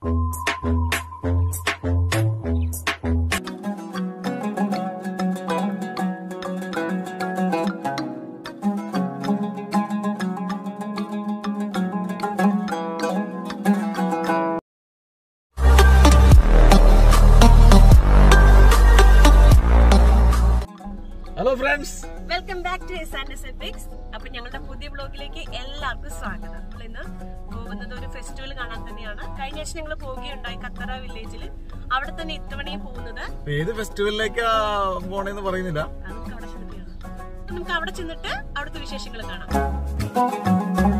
Thank you. Welcome back to S and Epics അപ്പൊ ഞങ്ങളുടെ പുതിയ ബ്ലോഗിലേക്ക് എല്ലാവർക്കും സ്വാഗതം. നമ്മൾ ഇന്ന് പോകുന്നത് ഒരു ഫെസ്റ്റിവൽ കാണാൻ തന്നെയാണ്. കഴിഞ്ഞ ആഴ്ച ഞങ്ങൾ പോവുകയുണ്ടായി കത്തറ വില്ലേജിൽ അവിടെ തന്നെ ഇത്തവണയും പോകുന്നത് ഏത് ഫെസ്റ്റിവലിലേക്കാ പോണെന്ന് പറയുന്നില്ല. നമുക്ക് അവിടെ ചെന്നിട്ട് അവിടുത്തെ വിശേഷങ്ങൾ കാണാം.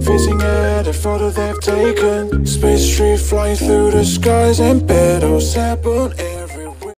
Facing at a photo they've taken. Space tree flying through the skies and battles happen